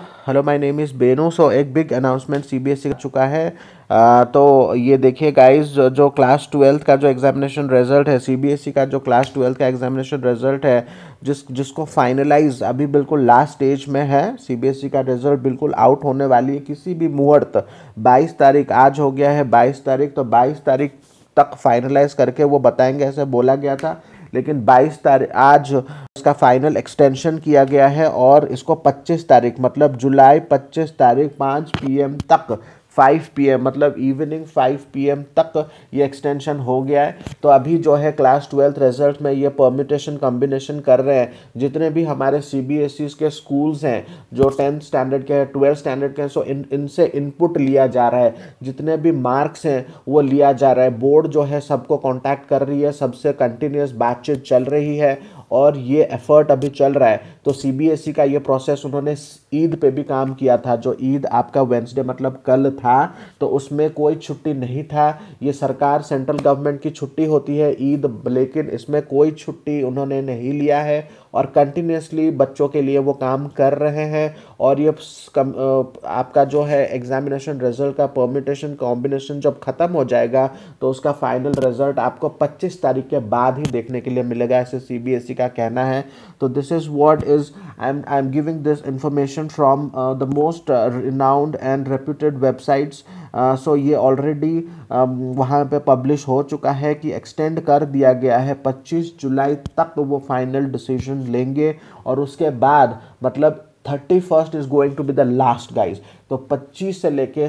Hello my name is Benu so एक big announcement CBSE का चुका है। आ, तो ये देखिए गाइस जो, क्लास ट्वेल्थ का जो एग्जामिनेशन रिज़ल्ट है सीबीएसई का जो क्लास ट्वेल्थ का एग्जामिनेशन रिज़ल्ट है जिस जिसको फाइनलाइज अभी बिल्कुल लास्ट स्टेज में है सीबीएसई का रिज़ल्ट बिल्कुल आउट होने वाली है किसी भी मुहूर्त। 22 तारीख आज हो गया है 22 तारीख तो 22 तारीख तक फाइनलाइज करके वो बताएँगे ऐसे बोला गया था। लेकिन 22 तारीख, आज इसका फाइनल एक्सटेंशन किया गया है और इसको 25 तारीख मतलब जुलाई 25 तारीख 5 पीएम तक 5 पीएम मतलब इवनिंग 5 पीएम तक ये एक्सटेंशन हो गया है। तो अभी जो है क्लास ट्वेल्थ रिज़ल्ट में ये परमिटेशन कॉम्बिनेशन कर रहे हैं। जितने भी हमारे सी बी एस ई के स्कूल्स हैं, जो टेंथ स्टैंडर्ड के हैं ट्वेल्थ स्टैंडर्ड के हैं सो इन, इनसे इनपुट लिया जा रहा है। जितने भी मार्क्स हैं, वो लिया जा रहा है। बोर्ड जो है सबको कॉन्टैक्ट कर रही है, सबसे कंटिन्यूस बातचीत चल रही है, और ये एफर्ट अभी चल रहा है। तो सीबीएसई का ये प्रोसेस उन्होंने ईद पे भी काम किया था, जो ईद आपका वेंसडे मतलब कल था तो उसमें कोई छुट्टी नहीं था। ये सरकार सेंट्रल गवर्नमेंट की छुट्टी होती है ईद, लेकिन इसमें कोई छुट्टी उन्होंने नहीं लिया है और कंटिन्यूसली बच्चों के लिए वो काम कर रहे हैं और ये आपका जो है एग्जामिनेशन रिज़ल्ट का परमिटेशन कॉम्बिनेशन जब ख़त्म हो जाएगा तो उसका फाइनल रिज़ल्ट आपको 25 तारीख के बाद ही देखने के लिए मिलेगा, ऐसे सीबीएसई का कहना है। तो this is what is I am I am giving this information from the most renowned and reputed websites so ये ऑलरेडी वहाँ पे पब्लिश हो चुका है कि एक्सटेंड कर दिया गया है। 25 जुलाई तक वो फाइनल डिसीज़न लेंगे और उसके बाद मतलब thirty first is going to be the last guys तो 25 से लेके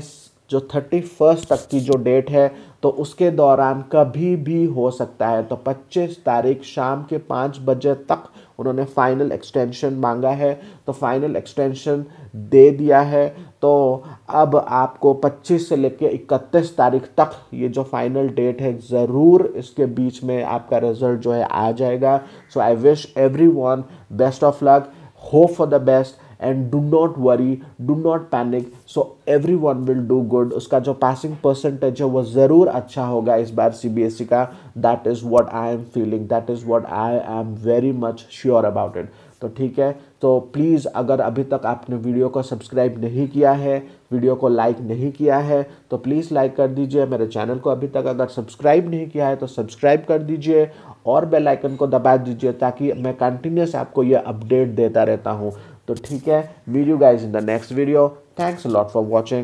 जो थर्टी फ़र्स्ट तक की जो डेट है तो उसके दौरान कभी भी हो सकता है। तो 25 तारीख शाम के पाँच बजे तक उन्होंने फाइनल एक्सटेंशन मांगा है। तो फाइनल एक्सटेंशन दे दिया है। तो अब आपको 25 से लेकर 31 तारीख तक ये जो फाइनल डेट है, ज़रूर इसके बीच में आपका रिज़ल्ट जो है आ जाएगा। So I wish everyone best of luck hope for the best and do not worry do not panic so everyone will do good उसका जो पासिंग परसेंटेज है, वो ज़रूर अच्छा होगा इस बार सी बी एस ई का। That is what I am feeling that is what I am very much sure about it तो ठीक है। तो प्लीज़ अगर अभी तक आपने वीडियो को सब्सक्राइब नहीं किया है वीडियो को लाइक नहीं किया है तो प्लीज़ लाइक कर दीजिए। मेरे चैनल को अभी तक अगर सब्सक्राइब नहीं किया है तो सब्सक्राइब कर दीजिए। और बेल आइकन को दबा दीजिए, ताकि मैं कंटिन्यूस आपको ये अपडेट देता रहता हूँ। तो ठीक है meet you guys in the next video thanks lot for watching